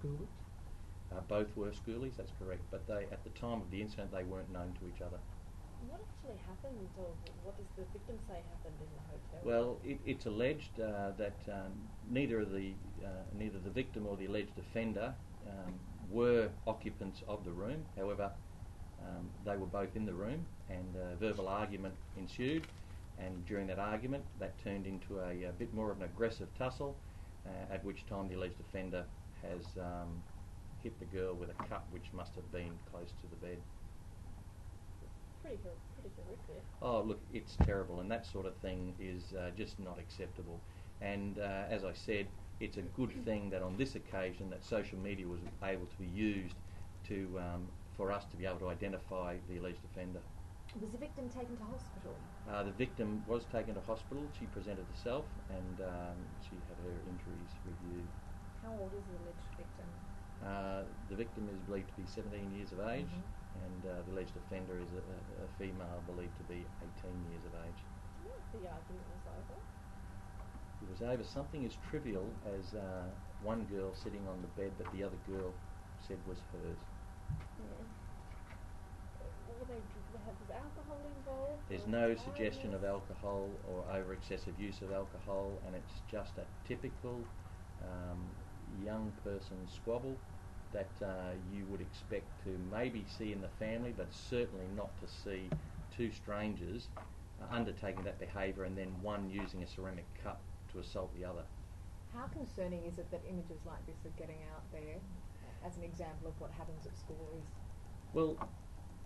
schoolies? Uh, both were schoolies, that's correct, but they, at the time of the incident, they weren't known to each other. What actually happened, or what does the victim say happened in the hotel? Well, it, it's alleged uh, that um, neither of the uh, neither the victim or the alleged offender um, were occupants of the room. However, um, they were both in the room, and a verbal argument ensued. And during that argument, that turned into a, a bit more of an aggressive tussle. Uh, at which time the alleged offender has um, hit the girl with a cut, which must have been close to the bed. Pretty, hor- pretty horrific. Oh, look, it's terrible, and that sort of thing is uh, just not acceptable. And uh, as I said, it's a good thing that on this occasion that social media was able to be used to um, for us to be able to identify the alleged offender. Was the victim taken to hospital? Uh, the victim was taken to hospital. She presented herself, and um, she had her injuries reviewed. How old is the alleged victim? Uh, the victim is believed to be 17 years of age, Mhm. and uh, the alleged offender is a, a, a female believed to be 18 years of age. Do you know if the argument was over? It was over something as trivial as uh, one girl sitting on the bed that the other girl said was hers. Yeah. Were they, dr- was alcohol involved? There's no suggestion of alcohol or over excessive use of alcohol, and it's just a typical um, young person squabble that uh, you would expect to maybe see in the family, but certainly not to see two strangers uh, undertaking that behaviour and then one using a ceramic cup to assault the other. How concerning is it that images like this are getting out there as an example of what happens at schools? Well,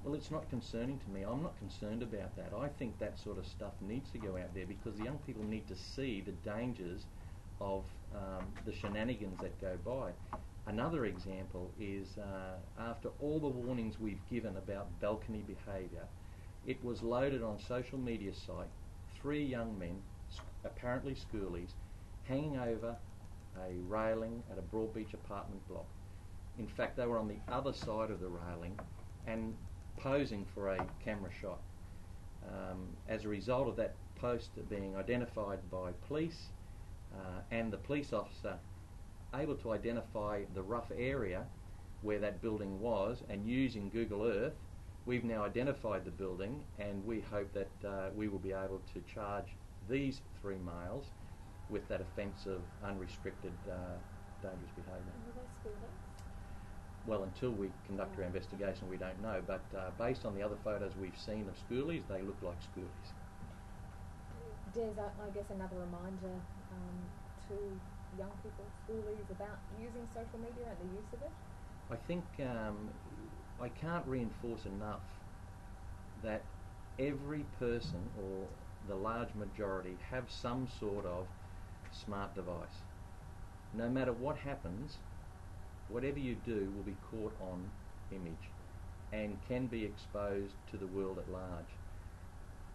well, it's not concerning to me. I'm not concerned about that. I think that sort of stuff needs to go out there because the young people need to see the dangers of um, the shenanigans that go by. Another example is uh, after all the warnings we've given about balcony behaviour, it was loaded on social media site. Three young men, apparently schoolies, hanging over a railing at a Broadbeach apartment block. In fact, they were on the other side of the railing and posing for a camera shot. Um, as a result of that post being identified by police uh, and the police officer able to identify the rough area where that building was and using Google Earth, we've now identified the building and we hope that uh, we will be able to charge these three males with that offence of unrestricted uh, dangerous behaviour. Were they schoolmates? Well, until we conduct our investigation, we don't know. But uh, based on the other photos we've seen of schoolies, they look like schoolies. Des, I, I guess another reminder um, to young people, schoolies, about using social media and the use of it. I think um, I can't reinforce enough that every person or the large majority have some sort of smart device. No matter what happens, whatever you do will be caught on image and can be exposed to the world at large.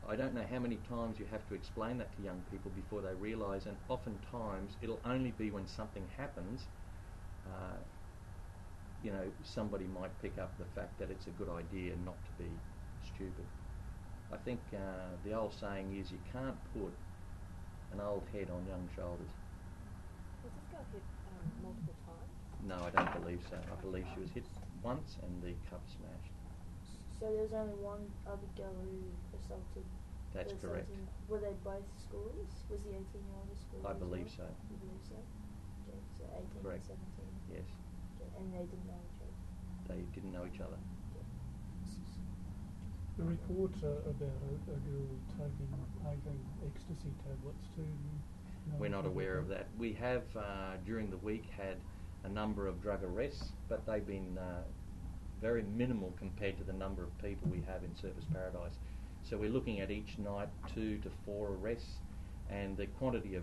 I don't know how many times you have to explain that to young people before they realise, and oftentimes it'll only be when something happens, uh, you know, somebody might pick up the fact that it's a good idea not to be stupid. I think uh, the old saying is you can't put an old head on young shoulders. Was this girl hit um, multiple times? No, I don't believe so. I believe she was hit once and the cup smashed. So there was only one other girl who assaulted. That's the correct. 17 Were they both schoolies? Was the 18 year old a schoolie? I believe well? so. You believe so? Okay, so 18 Correct. and 17. Yes, Okay, and they didn't know each other. they didn't know each other. The report uh, about a, a girl taking 18 ecstasy tablets to. know We're not aware of that. We have uh, during the week had a number of drug arrests, but they've been uh, very minimal compared to the number of people we have in Surfers Paradise. So we're looking at each night two to four arrests, and the quantity of